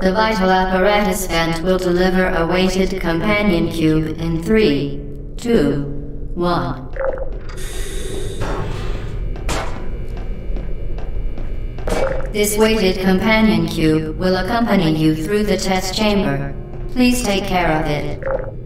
The vital apparatus vent will deliver a weighted companion cube in three, two, one. This weighted companion cube will accompany you through the test chamber. Please take care of it.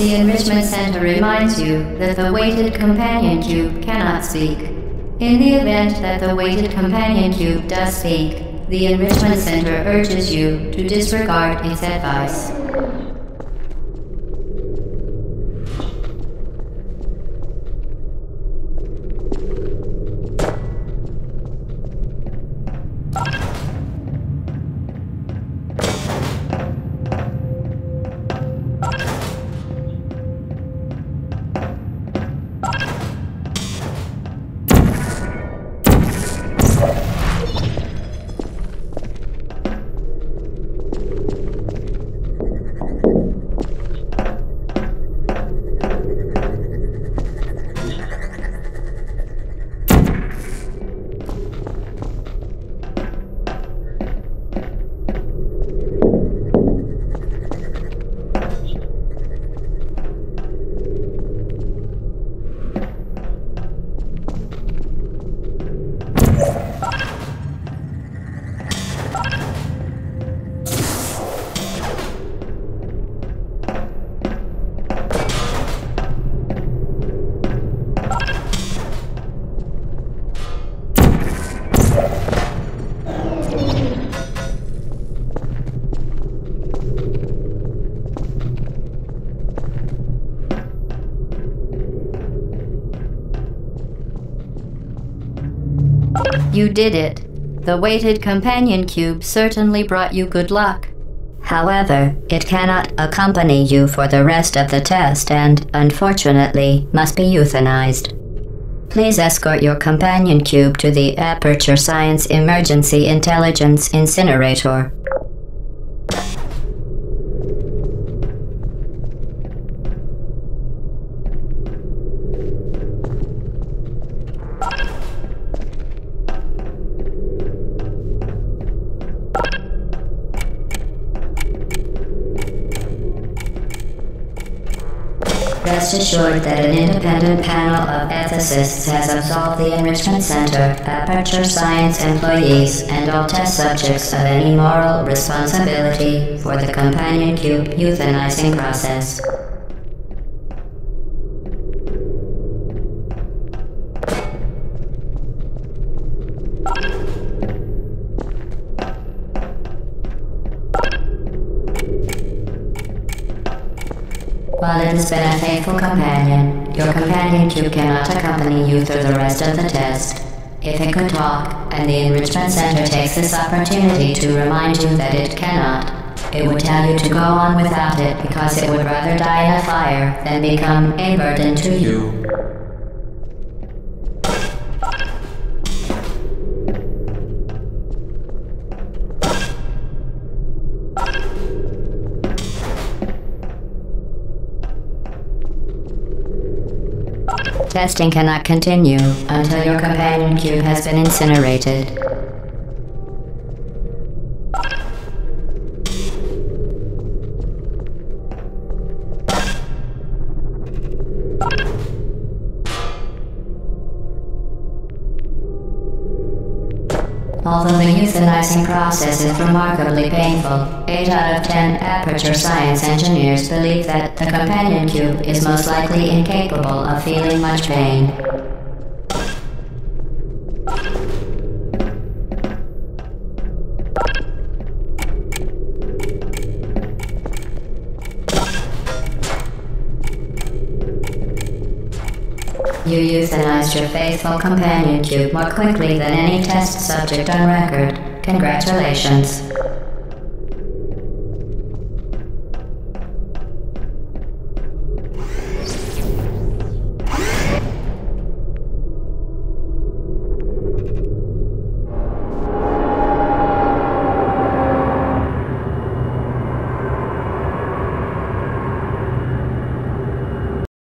The Enrichment Center reminds you that the weighted companion cube cannot speak. In the event that the weighted companion cube does speak, the Enrichment Center urges you to disregard its advice. You did it. The weighted companion cube certainly brought you good luck. However, it cannot accompany you for the rest of the test and, unfortunately, must be euthanized. Please escort your companion cube to the Aperture Science Emergency Intelligence Incinerator. Rest assured that an independent panel of ethicists has absolved the Enrichment Center, Aperture Science employees, and all test subjects of any moral responsibility for the Companion Cube euthanizing process. While it has been a faithful companion, your companion cube cannot accompany you through the rest of the test. If it could talk, and the Enrichment Center takes this opportunity to remind you that it cannot, it would tell you to go on without it because it would rather die in a fire than become a burden to you. Testing cannot continue until your companion cube has been incinerated. Although the euthanizing process is remarkably painful, 8 out of 10 Aperture Science engineers believe that the companion cube is most likely incapable of feeling much pain. You euthanized your faithful companion cube more quickly than any test subject on record. Congratulations.